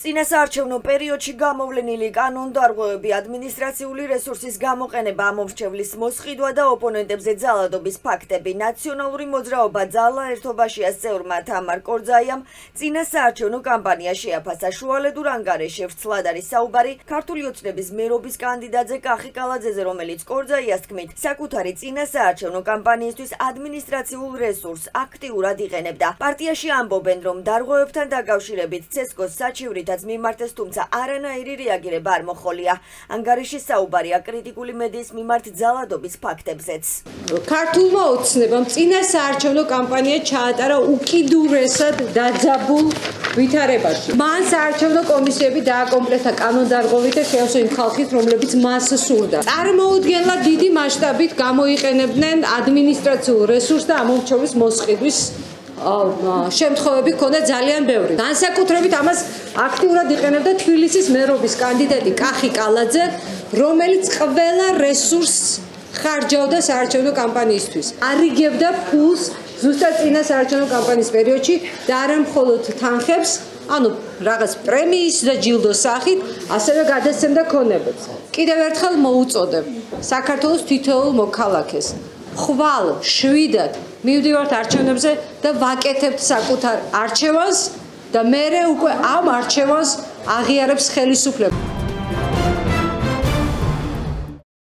წინასაარჩევნო პერიოდში გამოვლენილი კანონდარღვევები, ადმინისტრაციული რესურსის გამოყენება, ამომრჩევლის მოსყიდვა და ოპონენტებზე ძალადობის ფაქტები, ნაციონალური მოძრაობა ძალა ერთობაშია წევრმა თამარ კორძაიამ წინასაარჩევნო კამპანია შეაფასა შუალედურ ანგარიში ვრცლად არის საუბარი ქართული ოცნების მერობის კანდიდატზე კახი კალაძეზე, რომელიც კორძაიას თქმით, საკუთარი წინასაარჩევნო კამპანიისთვის ადმინისტრაციულ რესურსს აქტიურად იყენებდა. პარტიაში ამბობენ, რომ დარღვევებთან დაკავშირებით ცესკოს საჩივრით რითაც მიმართეს, თუმცა არანაირი რეაგირება არ მოხოლია. ანგარიში საუბარია კრიტიკული მედიის მიმართ ძალადობის ფაქტებზეც. ქართულმა ოცნებამ წინა საარჩევნო კამპანია ჩაატარა უკიდურესად დაძაბულ ვითარებაში. მან საარჩევნო კომისიები დააკომპლექტა კანონდარღვევით და შეასრულა იმ ხალხით, რომლებიც მას სურდა. წარმოუდგენლად დიდი მასშტაბით გამოიყენებდნენ ადმინისტრაციულ რესურსს და ამომრჩევის მოსყიდვის შემთხვევები ქონდა ძალიან ბევრი. განსაკუთრებით ამას აქტიურად იყენებდა თბილისის მერობის კანდიდატი კახი კალაძე, რომელიც ყველა რესურსს ხარჯავდა საარჩევნო კამპანიისთვის. არიგებდა ფულს ზუსტად წინა საარჩევნო კამპანიის პერიოდში და არა მხოლოდ თანხებს, ანუ რაღაც პრემიის და ჯილდოს სახით, ასევე გადაცემდა ქონებებს. კიდევ ერთხელ მოუწოდებ საქართველოს თითოეულ მოქალაქეს ხვალ შვიდად მივდივართ არჩევნებზე და ვაკეთებთ საკუთარ არჩევანს და მე უკვე ამ არჩევანს აღიარებს ხელისუფლება